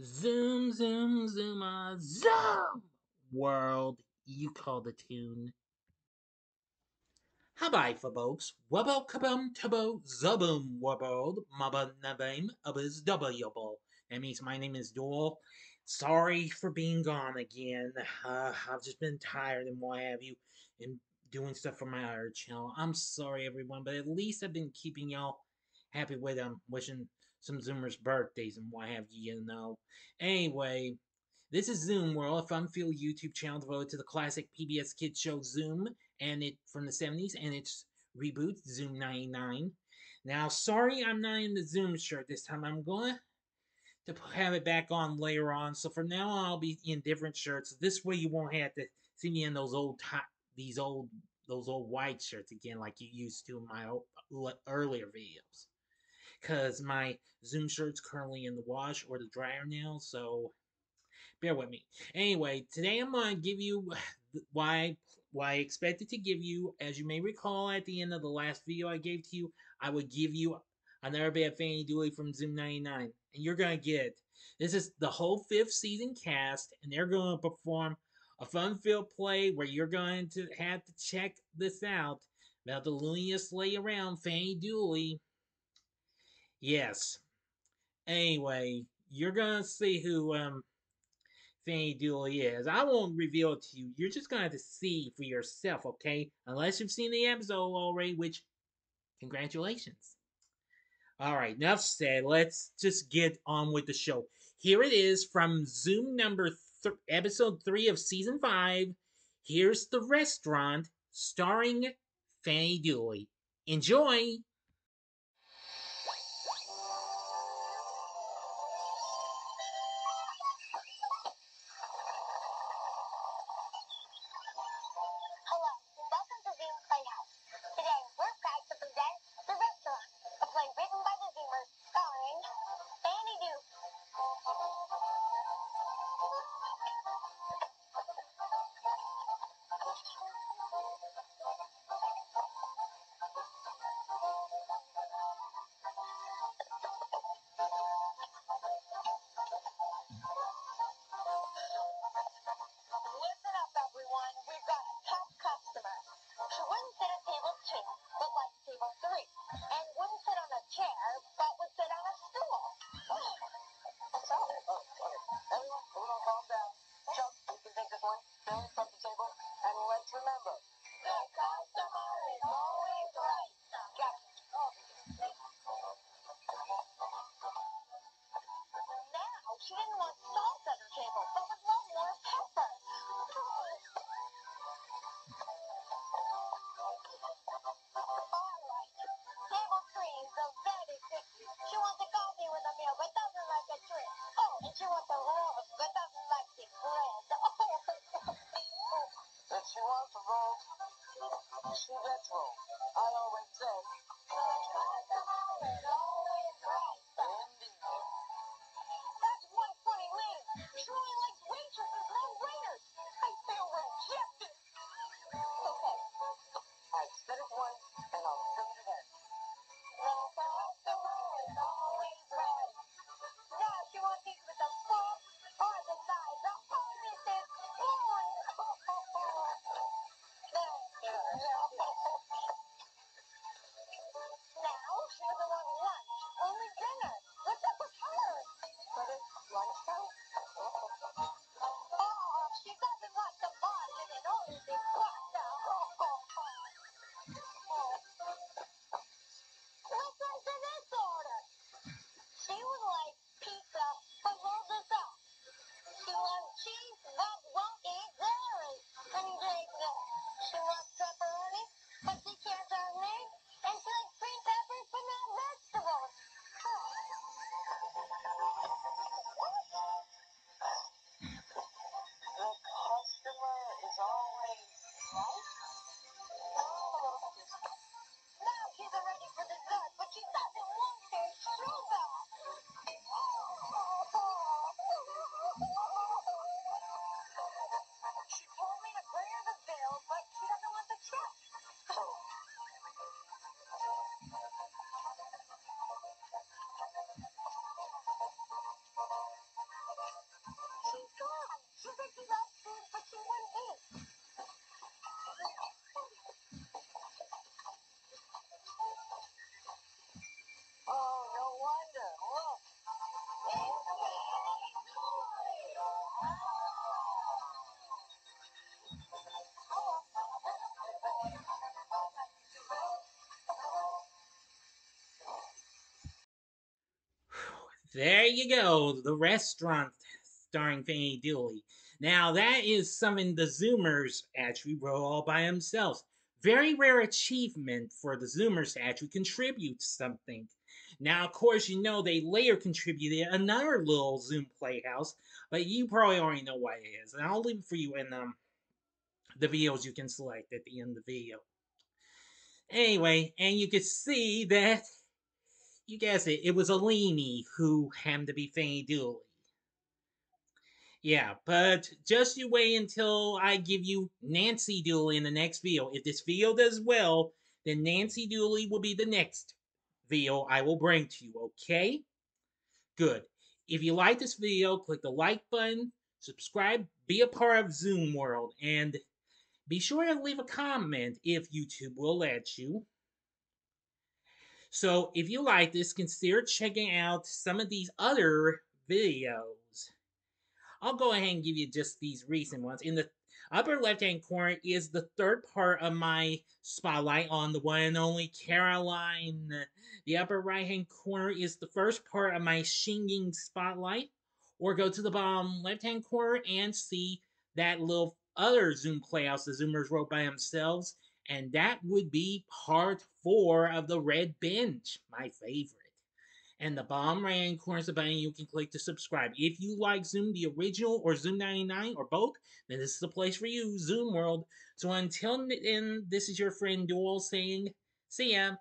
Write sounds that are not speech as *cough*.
Zoom, zoom, zoom, zoom! World, you call the tune. Hi, folks. Wubbo kabum tabo zubum world. Maba nabame abis wable. That means my name is Duel. Sorry for being gone again. Uh, I've just been tired and what have you, and doing stuff for my other channel. I'm sorry, everyone, but at least I've been keeping y'all happy with them, wishing some Zoomers' birthdays and what have you, you know. Anyway, this is Zoom World, a fun-filled YouTube channel devoted to the classic PBS kids show Zoom, and it from the 70s, and its reboot, Zoom 99. Now, sorry I'm not in the Zoom shirt this time. I'm going to have it back on later on. So for now, on, I'll be in different shirts. This way, you won't have to see me in those old top, these old those old white shirts again, like you used to in my earlier videos because my Zoom shirt's currently in the wash or the dryer now, so bear with me. Anyway, today I'm going to give you *sighs* why why I expected to give you, as you may recall at the end of the last video I gave to you, I would give you another bad Fannee Doolee from Zoom 99, and you're going to get it. This is the whole fifth season cast, and they're going to perform a fun-filled play where you're going to have to check this out about the looniest lay around Fannee Doolee Yes. Anyway, you're gonna see who um Fannee Doolee is. I won't reveal it to you. You're just gonna have to see for yourself, okay? Unless you've seen the episode already, which congratulations. Alright, enough said. Let's just get on with the show. Here it is from Zoom number th- episode 3 of season 5. Here's the restaurant starring Fannee Doolee. Enjoy! She roast. I always say, There you go, the restaurant starring Fannee Doolee. Now that is something the Zoomers actually wrote all by themselves. Very rare achievement for the Zoomers to actually contribute something. Now, of course, you know they later contributed another little Zoom Playhouse, but you probably already know what it is, and I'll leave it for you in um the videos you can select at the end of the video. Anyway, and you can see that you guess it, it was Alini who happened to be Fannee Doolee. Yeah, but just you wait until I give you Nancy Dooley in the next video. If this video does well, then Nancy Dooley will be the next video I will bring to you, okay? Good. If you like this video, click the like button, subscribe, be a part of Zoom World, and be sure to leave a comment if YouTube will let you. So if you like this, consider checking out some of these other videos. I'll go ahead and give you just these recent ones. In the upper left-hand corner is the third part of my spotlight on the one and only Caroline. The upper right-hand corner is the first part of my Shinging spotlight. Or go to the bottom left-hand corner and see that little other Zoom Playhouse the Zoomers wrote by themselves and that would be part four of the Red Bench, my favorite. And the bottom right hand corner is the button you can click to subscribe. If you like Zoom the original or Zoom 99 or both, then this is the place for you, Zoom World. So until then, this is your friend Doyle saying, see ya.